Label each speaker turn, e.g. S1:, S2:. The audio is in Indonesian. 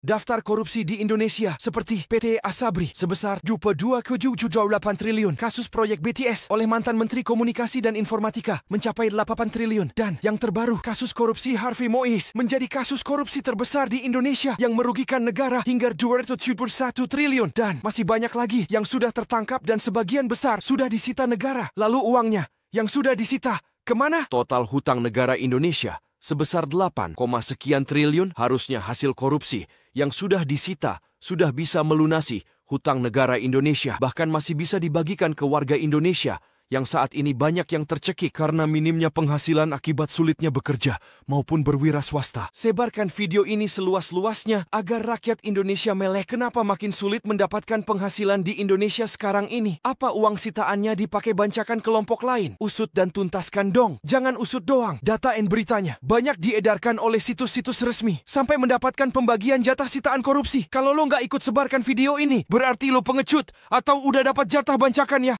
S1: daftar korupsi di Indonesia seperti PT Asabri sebesar 22,78 triliun, kasus proyek BTS oleh mantan Menteri Komunikasi dan Informatika mencapai 8 triliun, dan yang terbaru kasus korupsi Harvey Mois menjadi kasus korupsi terbesar di Indonesia yang merugikan negara hingga 271 triliun, dan masih banyak lagi yang sudah tertangkap dan sebagian besar sudah disita negara. Lalu uangnya yang sudah disita ke mana? Total hutang negara Indonesia sebesar 8, sekian triliun harusnya hasil korupsi yang sudah disita sudah bisa melunasi hutang negara Indonesia bahkan masih bisa dibagikan ke warga Indonesia yang saat ini banyak yang tercekik karena minimnya penghasilan akibat sulitnya bekerja maupun berwira swasta. Sebarkan video ini seluas-luasnya agar rakyat Indonesia melek kenapa makin sulit mendapatkan penghasilan di Indonesia sekarang ini. Apa uang sitaannya dipakai bancakan kelompok lain? Usut dan tuntaskan dong. Jangan usut doang. Data and beritanya banyak diedarkan oleh situs-situs resmi sampai mendapatkan pembagian jatah sitaan korupsi. Kalau lo nggak ikut sebarkan video ini, berarti lo pengecut atau udah dapat jatah bancakan ya.